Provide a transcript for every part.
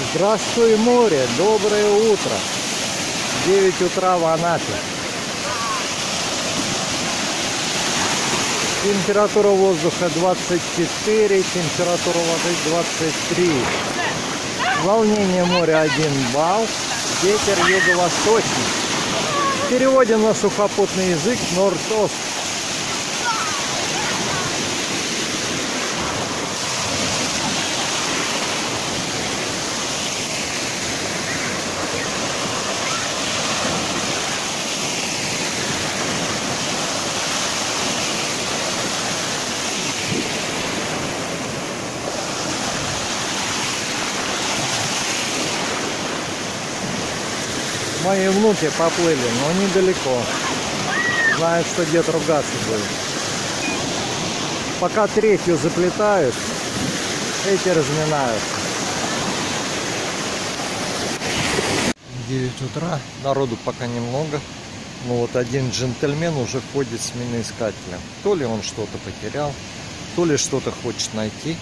Здравствуй, море, доброе утро. 9 утра в Анапе. Температура воздуха 24, температура воды 23. Волнение моря 1 балл, ветер юго-восточный. Переводим на сухопутный язык норд-ост. Мои внуки поплыли, но недалеко. Знают, что дед ругаться будет. Пока третью заплетают, эти разминают. 9 утра, народу пока немного. Но вот один джентльмен уже ходит с миноискателем. То ли он что-то потерял, то ли что-то хочет найти.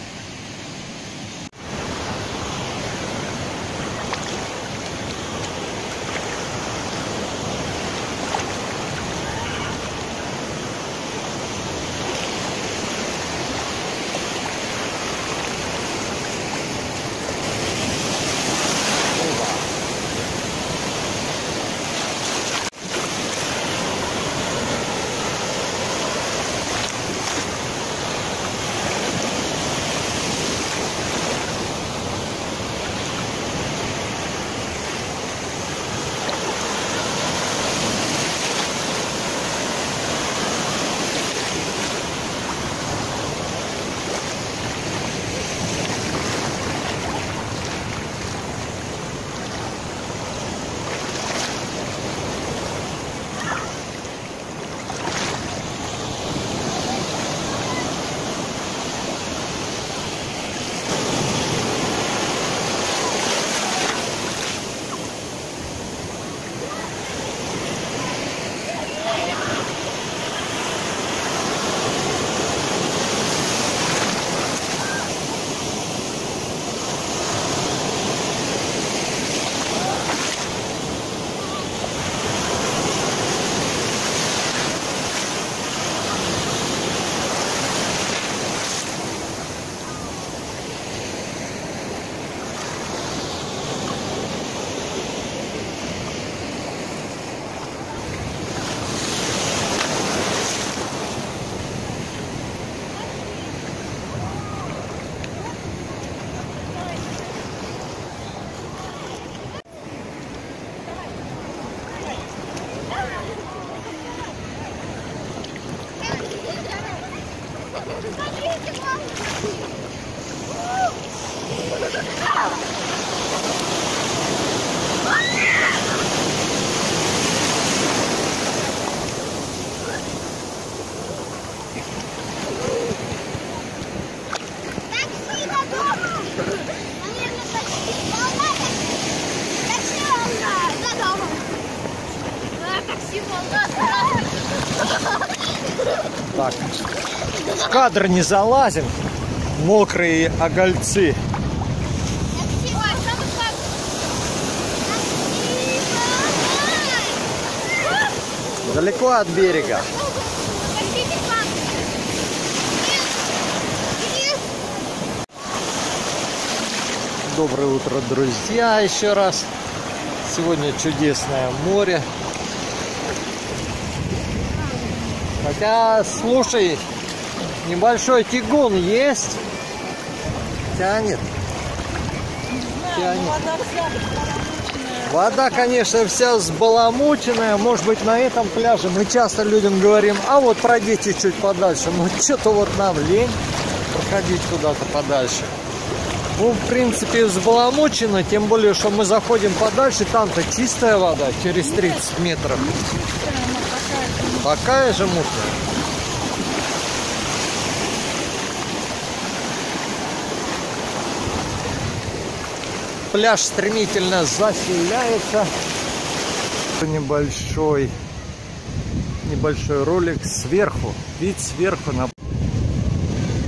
Так, в кадр не залазим. Мокрые огольцы. Далеко от берега. Доброе утро, друзья, еще раз. Сегодня чудесное море. Хотя, слушай, небольшой тягун есть. Тянет. Тянет. Вода, конечно, вся сбаламученная. Может быть, на этом пляже мы часто людям говорим, а вот пройдите чуть подальше. Ну, что-то вот нам лень проходить куда-то подальше. Ну, в принципе, взбаламучено, тем более, что мы заходим подальше, там-то чистая вода, через 30 метров. Такая же мутная. Пляж стремительно заселяется. Небольшой, небольшой ролик сверху. Вид сверху на...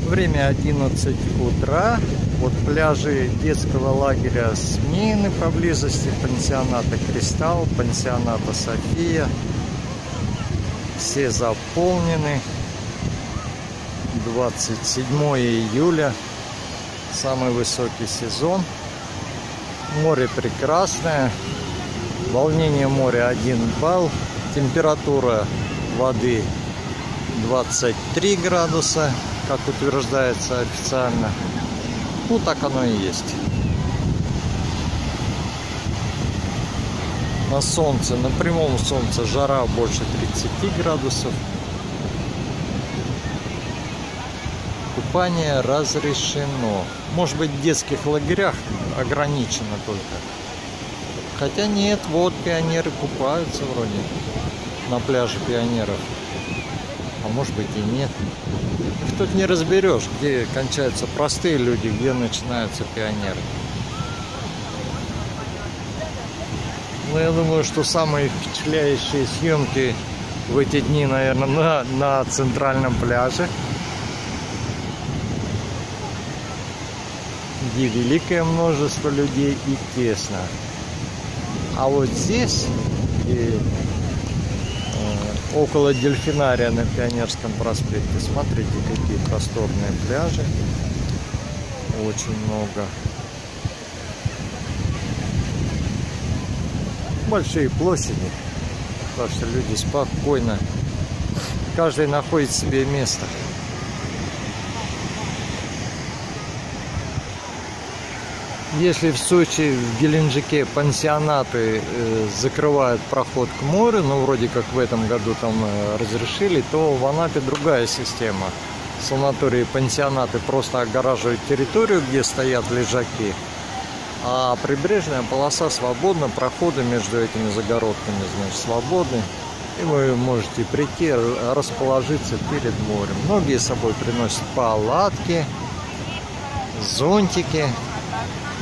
Время 11 утра. Вот пляжи детского лагеря Смины поблизости, пансионата Кристалл, пансионата София. Все заполнены. 27 июля, самый высокий сезон. Море прекрасное, волнение моря 1 балл, температура воды 23 градуса, как утверждается официально. Ну, так оно и есть. На солнце, на прямом солнце жара больше 30 градусов. Купание разрешено. Может быть, в детских лагерях ограничено только. Хотя нет, вот пионеры купаются вроде на пляже пионеров. А может быть и нет. Их тут не разберешь, где кончаются простые люди, где начинаются пионеры. Но я думаю, что самые впечатляющие съемки в эти дни, наверное, на, на центральном пляже. Где великое множество людей и тесно. А вот здесь, где, э, около дельфинария на Пионерском проспекте, смотрите, какие просторные пляжи. Очень много. большие площади, так что люди спокойно, каждый находит себе место. Если в Сочи, в Геленджике пансионаты э, закрывают проход к морю, ну вроде как в этом году там э, разрешили, то в Анапе другая система. Санатории пансионаты просто огораживают территорию, где стоят лежаки, а прибрежная полоса свободна, проходы между этими загородками, значит, свободны. И вы можете прийти, расположиться перед морем. Многие с собой приносят палатки, зонтики.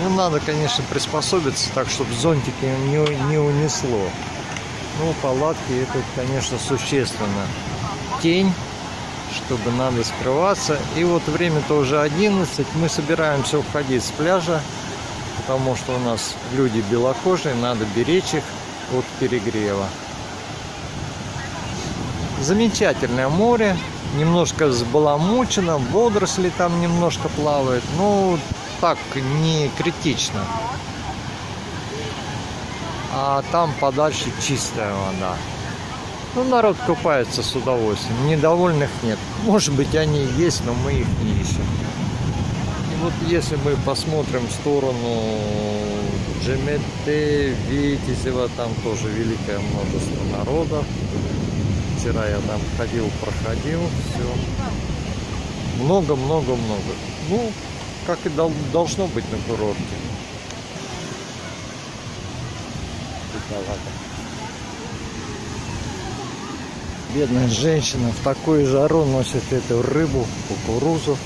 Ну, надо, конечно, приспособиться так, чтобы зонтики не, не унесло. Ну, палатки это, конечно, существенно. Тень, чтобы надо скрываться. И вот время-то уже 11, мы собираемся уходить с пляжа потому что у нас люди белокожие, надо беречь их от перегрева. Замечательное море, немножко взбаламучено, водоросли там немножко плавают, но так не критично. А там подальше чистая вода. Ну, народ купается с удовольствием. Недовольных нет. Может быть, они есть, но мы их не ищем вот если мы посмотрим в сторону Джеметте, Витязева, там тоже великое множество народа. Вчера я там ходил, проходил, все. Много-много-много. Ну, как и должно быть на курорте. Бедная женщина в такую жару носит эту рыбу, кукурузу.